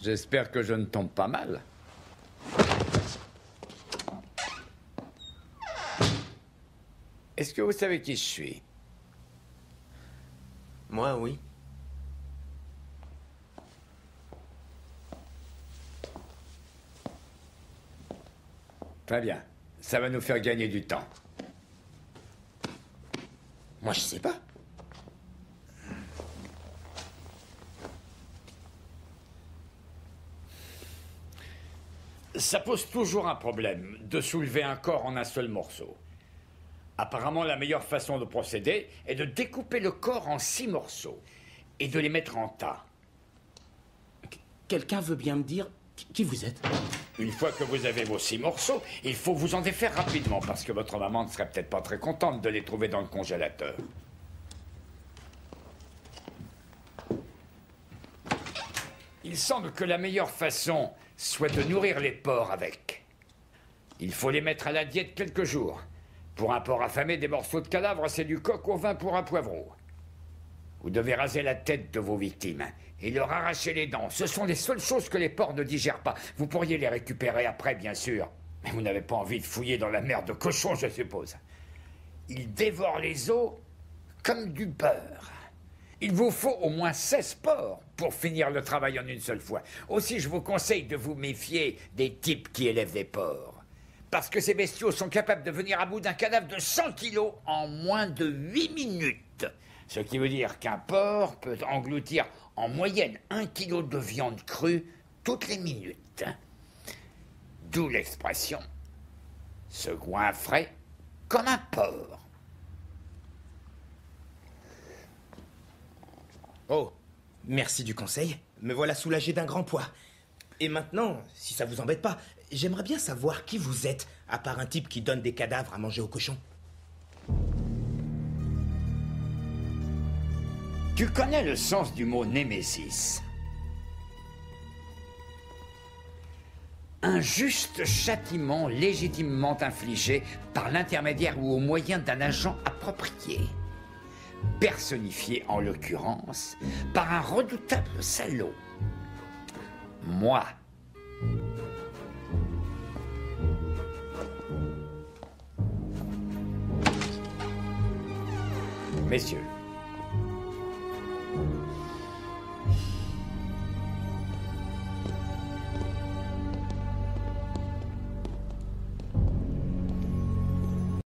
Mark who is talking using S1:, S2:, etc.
S1: J'espère que je ne tombe pas mal. Est-ce que vous savez qui je suis?
S2: Moi, oui.
S1: Très bien. Ça va nous faire gagner du temps.
S2: Moi, je sais pas.
S1: Ça pose toujours un problème de soulever un corps en un seul morceau. Apparemment, la meilleure façon de procéder est de découper le corps en six morceaux et de les mettre en tas.
S3: Quelqu'un veut bien me dire qui vous êtes?
S1: Une fois que vous avez vos six morceaux, il faut vous en défaire rapidement parce que votre maman ne serait peut-être pas très contente de les trouver dans le congélateur. Il semble que la meilleure façon soit de nourrir les porcs avec. Il faut les mettre à la diète quelques jours. Pour un porc affamé, des morceaux de cadavre, c'est du coq au vin pour un poivreau. Vous devez raser la tête de vos victimes et leur arracher les dents. Ce sont les seules choses que les porcs ne digèrent pas. Vous pourriez les récupérer après, bien sûr. Mais vous n'avez pas envie de fouiller dans la merde de cochon, je suppose. Ils dévorent les os comme du beurre. Il vous faut au moins 16 porcs pour finir le travail en une seule fois. Aussi, je vous conseille de vous méfier des types qui élèvent des porcs. Parce que ces bestiaux sont capables de venir à bout d'un cadavre de 100 kilos en moins de 8 minutes. Ce qui veut dire qu'un porc peut engloutir en moyenne un kilo de viande crue toutes les minutes. D'où l'expression se goinfrer comme un porc.
S2: Oh, merci du conseil. Me voilà soulagé d'un grand poids. Et maintenant, si ça vous embête pas, j'aimerais bien savoir qui vous êtes, à part un type qui donne des cadavres à manger aux cochons.
S1: Tu connais le sens du mot némésis? Un juste châtiment légitimement infligé par l'intermédiaire ou au moyen d'un agent approprié. Personnifié en l'occurrence par un redoutable salaud. Moi. Messieurs,